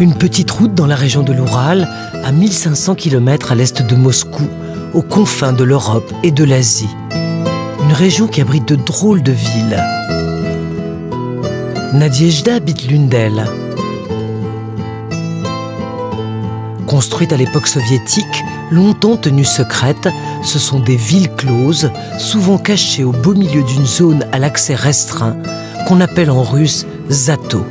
Une petite route dans la région de l'Oural, à 1500 km à l'est de Moscou, aux confins de l'Europe et de l'Asie. Une région qui abrite de drôles de villes. Nadiejda habite l'une d'elles. Construite à l'époque soviétique, longtemps tenue secrète, ce sont des villes closes, souvent cachées au beau milieu d'une zone à l'accès restreint, qu'on appelle en russe zato.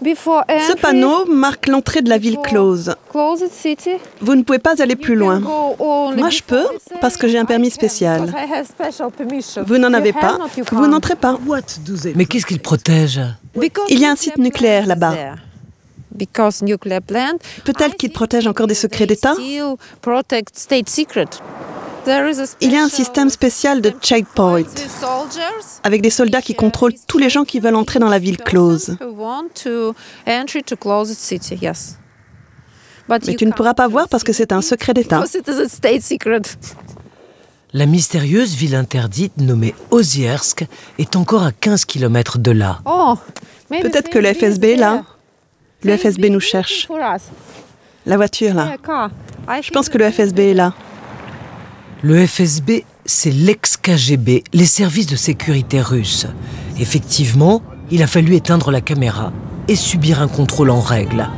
Ce panneau marque l'entrée de la ville close. Vous ne pouvez pas aller plus loin. Moi, je peux parce que j'ai un permis spécial. Vous n'en avez pas, vous n'entrez pas. Mais qu'est-ce qu'il protège? Il y a un site nucléaire là-bas. Peut-être qu'il protège encore des secrets d'État il y a un système spécial de checkpoint avec des soldats qui contrôlent tous les gens qui veulent entrer dans la ville close. Mais tu ne pourras pas voir parce que c'est un secret d'État. La mystérieuse ville interdite nommée Oziersk est encore à 15 km de là. Oh, Peut-être que le FSB est là. Le FSB nous cherche. La voiture là. Je pense que le FSB est là. Le FSB, c'est l'ex-KGB, les services de sécurité russes. Effectivement, il a fallu éteindre la caméra et subir un contrôle en règle.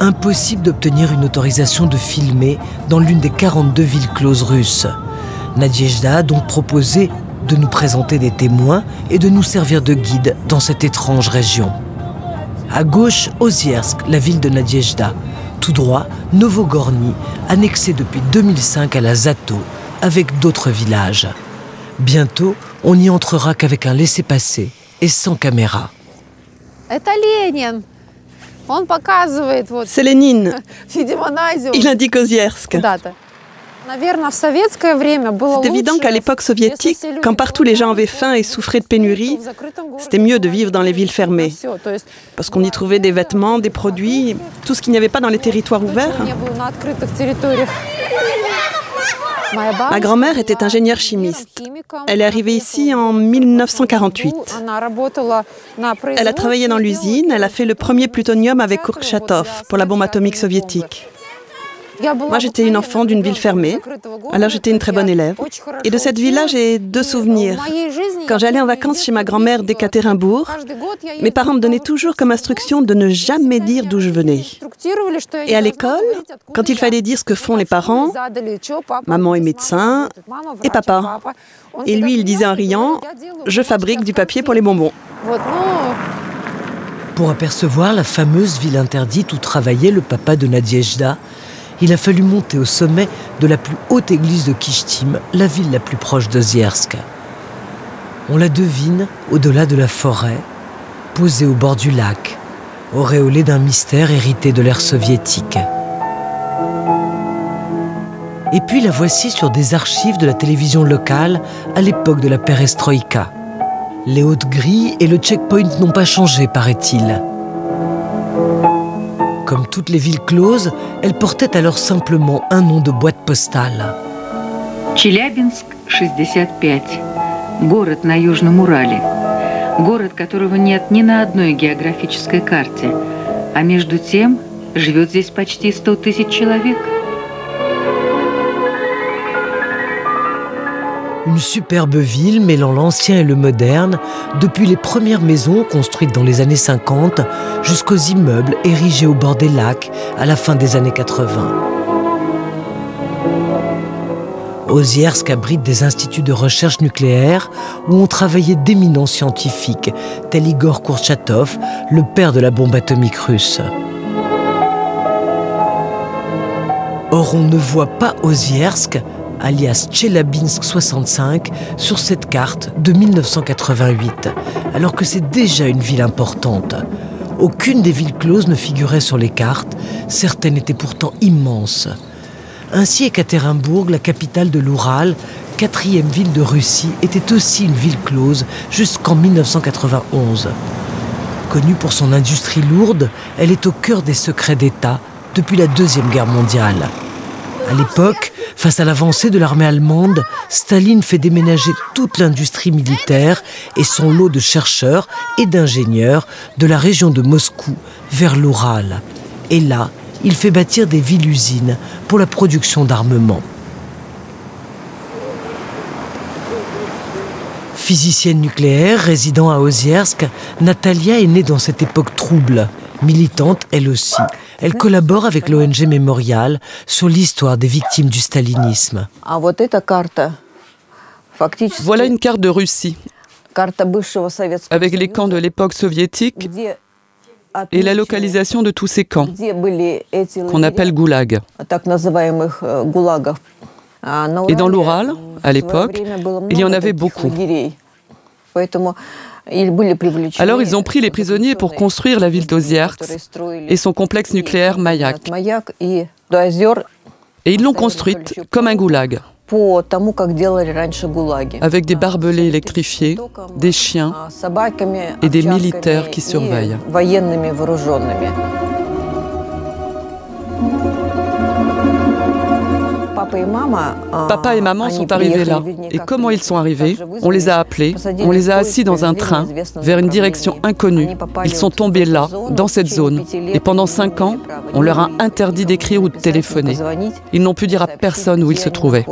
Impossible d'obtenir une autorisation de filmer dans l'une des 42 villes closes russes. Nadiejda a donc proposé de nous présenter des témoins et de nous servir de guide dans cette étrange région. À gauche, Oziersk, la ville de Nadiejda, tout droit Novogorny, annexé depuis 2005 à la Zato, avec d'autres villages. Bientôt, on n'y entrera qu'avec un laissez-passer et sans caméra. C'est Lénine. Il indique Oziersk. C'est évident qu'à l'époque soviétique, quand partout les gens avaient faim et souffraient de pénurie, c'était mieux de vivre dans les villes fermées. Parce qu'on y trouvait des vêtements, des produits, tout ce qu'il n'y avait pas dans les territoires ouverts. Ma grand-mère était ingénieure chimiste. Elle est arrivée ici en 1948. Elle a travaillé dans l'usine, elle a fait le premier plutonium avec Kurchatov pour la bombe atomique soviétique. Moi, j'étais une enfant d'une ville fermée, alors j'étais une très bonne élève. Et de cette ville-là, j'ai deux souvenirs. Quand j'allais en vacances chez ma grand-mère d'Ekaterinbourg, mes parents me donnaient toujours comme instruction de ne jamais dire d'où je venais. Et à l'école, quand il fallait dire ce que font les parents, maman est médecin et papa. Et lui, il disait en riant, je fabrique du papier pour les bonbons. Pour apercevoir la fameuse ville interdite où travaillait le papa de Nadiejda, il a fallu monter au sommet de la plus haute église de Kishtim, la ville la plus proche de Ziersk. On la devine au-delà de la forêt, posée au bord du lac, auréolée d'un mystère hérité de l'ère soviétique. Et puis la voici sur des archives de la télévision locale à l'époque de la perestroïka. Les hautes grilles et le checkpoint n'ont pas changé, paraît-il. Comme toutes les villes closes, elles portaient alors simplement un nom de boîte postale. Челябинск, 65. Город на Южном Урале. Город, которого нет ни на одной географической карте. А между тем живет здесь почти 100 тысяч человек. Une superbe ville mêlant l'ancien et le moderne, depuis les premières maisons construites dans les années 50 jusqu'aux immeubles érigés au bord des lacs à la fin des années 80. Oziersk abrite des instituts de recherche nucléaire où ont travaillé d'éminents scientifiques, tels Igor Kurchatov, le père de la bombe atomique russe. Or, on ne voit pas Oziersk alias Tchelabinsk 65, sur cette carte de 1988, alors que c'est déjà une ville importante. Aucune des villes closes ne figurait sur les cartes, certaines étaient pourtant immenses. Ainsi, Ekaterinbourg, la capitale de l'Oural, quatrième ville de Russie, était aussi une ville close jusqu'en 1991. Connue pour son industrie lourde, elle est au cœur des secrets d'État depuis la Deuxième Guerre mondiale. À l'époque, Face à l'avancée de l'armée allemande, Staline fait déménager toute l'industrie militaire et son lot de chercheurs et d'ingénieurs de la région de Moscou vers l'Oural. Et là, il fait bâtir des villes-usines pour la production d'armements. Physicienne nucléaire résidant à Oziersk, Natalia est née dans cette époque trouble. Militante, elle aussi, elle collabore avec l'ONG Mémorial sur l'histoire des victimes du stalinisme. Voilà une carte de Russie, avec les camps de l'époque soviétique et la localisation de tous ces camps, qu'on appelle goulag. Et dans l'Oural, à l'époque, il y en avait beaucoup. Alors ils ont pris les prisonniers pour construire la ville d'Oziarsk et son complexe nucléaire Mayak. Et ils l'ont construite comme un goulag, avec des barbelés électrifiés, des chiens et des militaires qui surveillent. Papa et maman sont arrivés là. Et comment ils sont arrivés On les a appelés, on les a assis dans un train vers une direction inconnue. Ils sont tombés là, dans cette zone. Et pendant cinq ans, on leur a interdit d'écrire ou de téléphoner. Ils n'ont pu dire à personne où ils se trouvaient.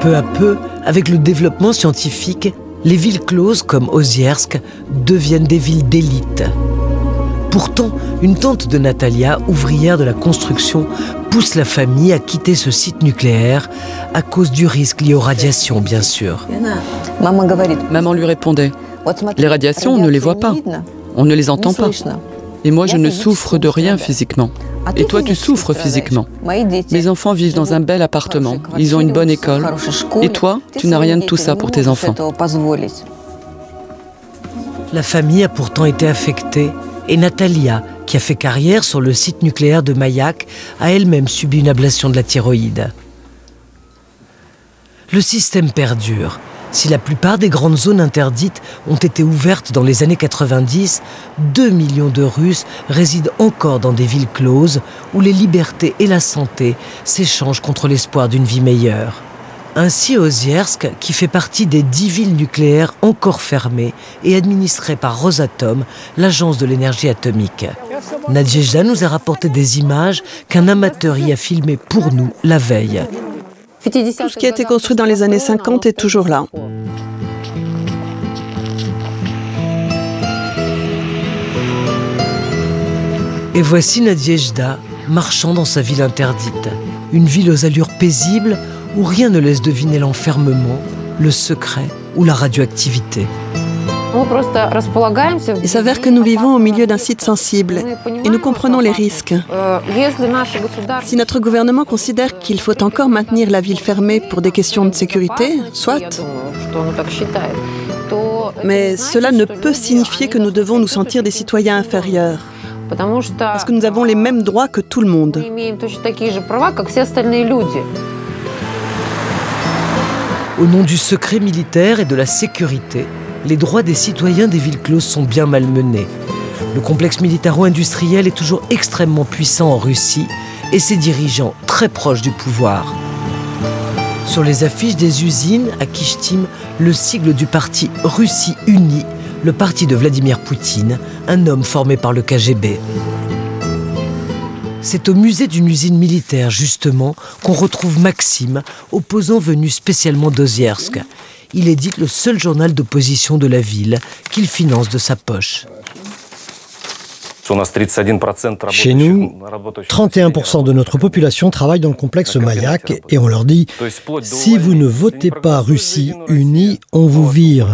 Peu à peu, avec le développement scientifique, les villes closes comme Oziersk deviennent des villes d'élite. Pourtant, une tante de Natalia, ouvrière de la construction, pousse la famille à quitter ce site nucléaire à cause du risque lié aux radiations, bien sûr. Maman lui répondait, les radiations, on ne les voit pas, on ne les entend pas. Et moi, je ne souffre de rien physiquement. Et toi, tu souffres physiquement. Mes enfants vivent dans un bel appartement, ils ont une bonne école. Et toi, tu n'as rien de tout ça pour tes enfants. La famille a pourtant été affectée et Natalia, qui a fait carrière sur le site nucléaire de Mayak, a elle-même subi une ablation de la thyroïde. Le système perdure. Si la plupart des grandes zones interdites ont été ouvertes dans les années 90, 2 millions de Russes résident encore dans des villes closes où les libertés et la santé s'échangent contre l'espoir d'une vie meilleure. Ainsi Oziersk, qui fait partie des dix villes nucléaires encore fermées et administrées par Rosatom, l'agence de l'énergie atomique. Nadjejda nous a rapporté des images qu'un amateur y a filmées pour nous la veille. Tout ce qui a été construit dans les années 50 est toujours là. Et voici Nadjejda marchant dans sa ville interdite. Une ville aux allures paisibles où rien ne laisse deviner l'enfermement, le secret ou la radioactivité. Il s'avère que nous vivons au milieu d'un site sensible et nous comprenons les risques. Si notre gouvernement considère qu'il faut encore maintenir la ville fermée pour des questions de sécurité, soit. Mais cela ne peut signifier que nous devons nous sentir des citoyens inférieurs. Parce que nous avons les mêmes droits que tout le monde. Au nom du secret militaire et de la sécurité, les droits des citoyens des villes closes sont bien malmenés. Le complexe militaro-industriel est toujours extrêmement puissant en Russie et ses dirigeants très proches du pouvoir. Sur les affiches des usines à Kishtim, le sigle du parti Russie Unie, le parti de Vladimir Poutine, un homme formé par le KGB. C'est au musée d'une usine militaire, justement, qu'on retrouve Maxime, opposant venu spécialement d'Oziersk. Il édite le seul journal d'opposition de la ville qu'il finance de sa poche. Chez nous, 31% de notre population travaille dans le complexe Mayak et on leur dit si vous ne votez pas Russie unie, on vous vire.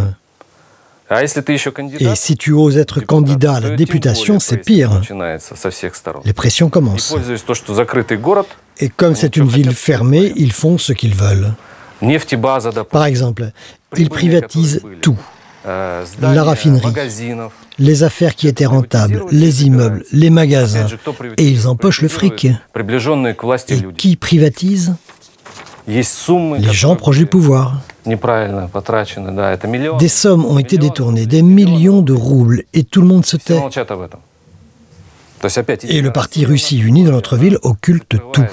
Et si tu oses être candidat à la députation, c'est pire. Les pressions commencent. Et comme c'est une ville fermée, ils font ce qu'ils veulent. Par exemple, ils privatisent tout. La raffinerie, les affaires qui étaient rentables, les immeubles, les magasins, et ils empochent le fric. Et qui privatise? Les gens proches du pouvoir. Des sommes ont été détournées, des millions de roubles, et tout le monde se tait. Et le parti Russie Unie dans notre ville occulte tout.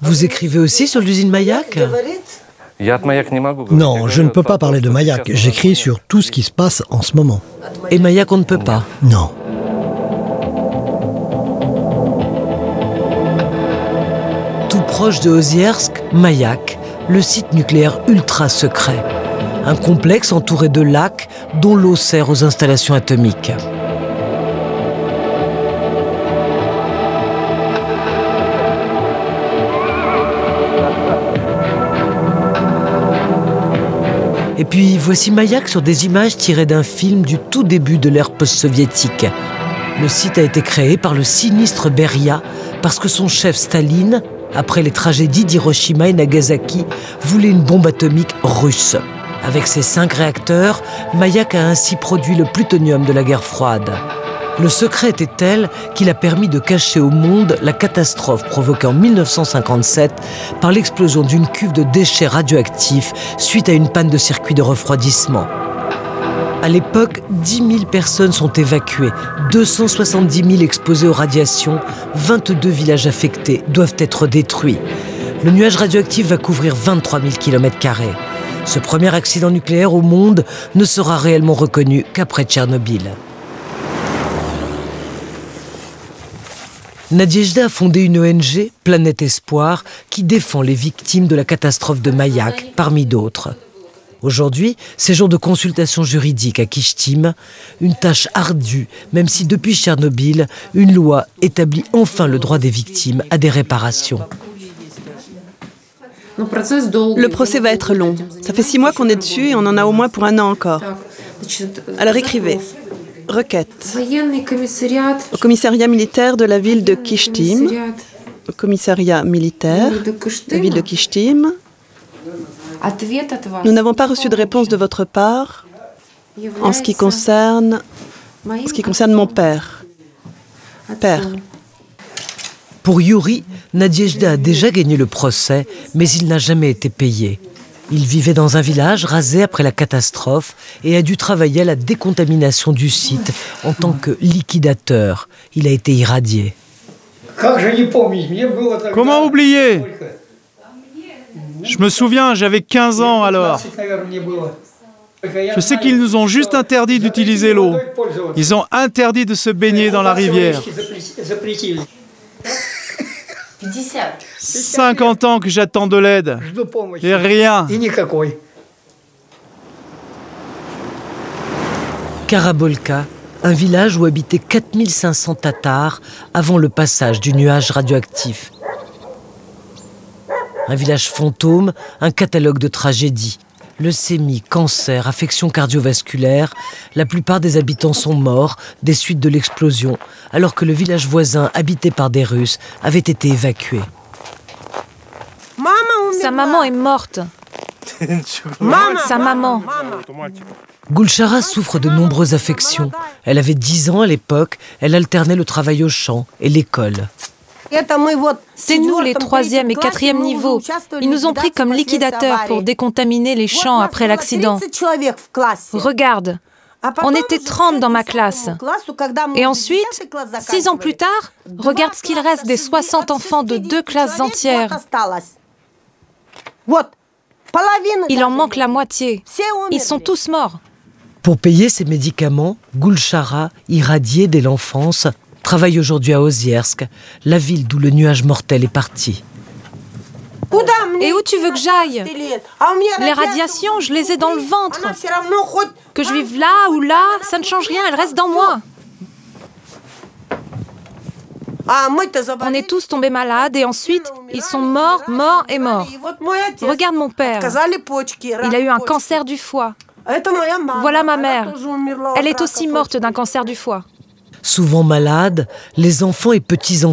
Vous écrivez aussi sur l'usine Mayak Non, je ne peux pas parler de Mayak. J'écris sur tout ce qui se passe en ce moment. Et Mayak, on ne peut pas Non. Tout proche de Oziersk, Mayak, le site nucléaire ultra secret. Un complexe entouré de lacs dont l'eau sert aux installations atomiques. Et puis voici Mayak sur des images tirées d'un film du tout début de l'ère post-soviétique. Le site a été créé par le sinistre Beria parce que son chef Staline, après les tragédies d'Hiroshima et Nagasaki, voulait une bombe atomique russe. Avec ses cinq réacteurs, Mayak a ainsi produit le plutonium de la guerre froide. Le secret était tel qu'il a permis de cacher au monde la catastrophe provoquée en 1957 par l'explosion d'une cuve de déchets radioactifs suite à une panne de circuit de refroidissement. À l'époque, 10 000 personnes sont évacuées, 270 000 exposés aux radiations, 22 villages affectés doivent être détruits. Le nuage radioactif va couvrir 23 000 km. Ce premier accident nucléaire au monde ne sera réellement reconnu qu'après Tchernobyl. Nadiejda a fondé une ONG, Planète Espoir, qui défend les victimes de la catastrophe de Mayak, parmi d'autres. Aujourd'hui, séjour de consultation juridique à Kishtim, une tâche ardue, même si depuis Tchernobyl, une loi établit enfin le droit des victimes à des réparations. Le procès va être long. Ça fait six mois qu'on est dessus et on en a au moins pour un an encore. Alors écrivez. Requête. Au commissariat militaire de la ville de Kishtim. Au commissariat militaire de la ville de Kishtim. Nous n'avons pas reçu de réponse de votre part en ce qui concerne, en ce qui concerne mon père. Père. Pour Yuri, Nadiejda a déjà gagné le procès, mais il n'a jamais été payé. Il vivait dans un village rasé après la catastrophe et a dû travailler à la décontamination du site en tant que liquidateur. Il a été irradié. Comment oublier? Je me souviens, j'avais 15 ans alors. Je sais qu'ils nous ont juste interdit d'utiliser l'eau. Ils ont interdit de se baigner dans la rivière. 50 ans que j'attends de l'aide. Et rien. Karabolka, un village où habitaient 4500 Tatars avant le passage du nuage radioactif. Un village fantôme, un catalogue de tragédies. Leucémie, cancer, affection cardiovasculaire, la plupart des habitants sont morts des suites de l'explosion, alors que le village voisin, habité par des Russes, avait été évacué. Sa maman est morte. Sa maman. Gulchara souffre de nombreuses affections. Elle avait 10 ans à l'époque, elle alternait le travail au champ et l'école. C'est nous les troisième et quatrième niveaux. Ils nous ont pris comme liquidateurs pour décontaminer les champs après l'accident. Regarde, on était 30 dans ma classe. Et ensuite, six ans plus tard, regarde ce qu'il reste des 60 enfants de deux classes entières. Il en manque la moitié. Ils sont tous morts. Pour payer ces médicaments, Gulchara, irradiée dès l'enfance, travaille aujourd'hui à Oziersk, la ville d'où le nuage mortel est parti. Et où tu veux que j'aille? Les radiations, je les ai dans le ventre. Que je vive là ou là, ça ne change rien, elles restent dans moi. On est tous tombés malades et ensuite, ils sont morts, morts et morts. Regarde mon père. Il a eu un cancer du foie. Voilà ma mère. Elle est aussi morte d'un cancer du foie. Souvent malades, les enfants et petits-enfants